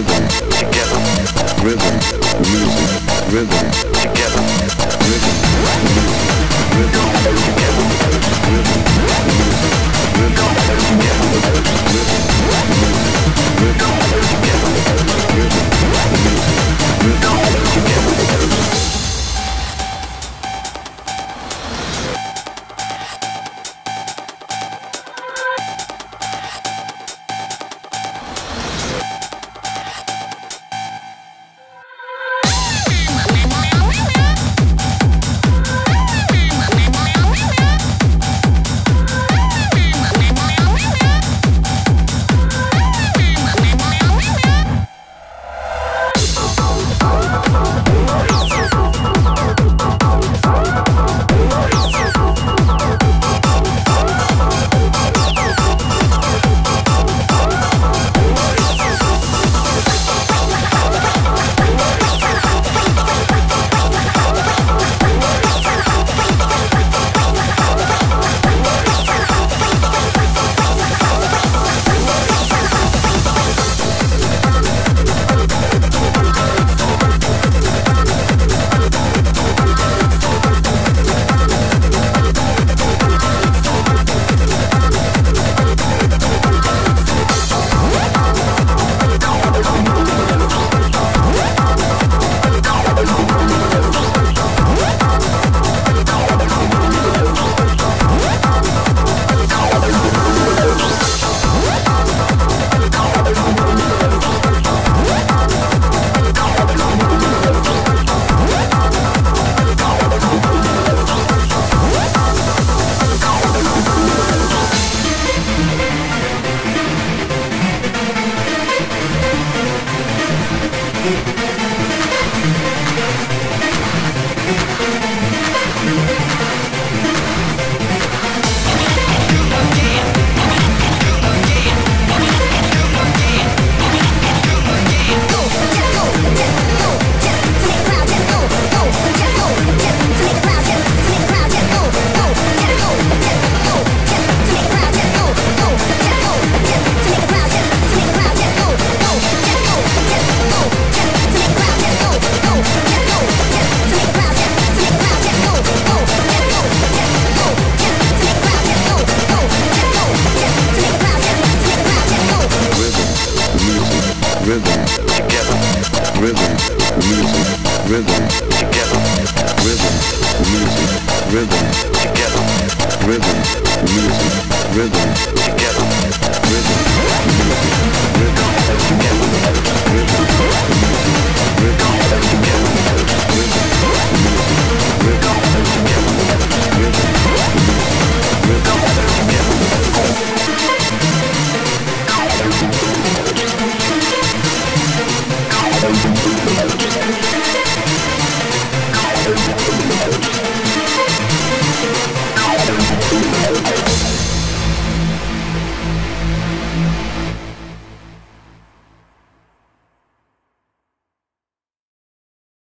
rhythm, together, rhythm, music, rhythm, together, rhythm, music, rhythm, together, rhythm, music, rhythm, together. rhythm, music, rhythm, together, rhythm, music, rhythm, together, rhythm, music, rhythm, together, rhythm, music, rhythm, together.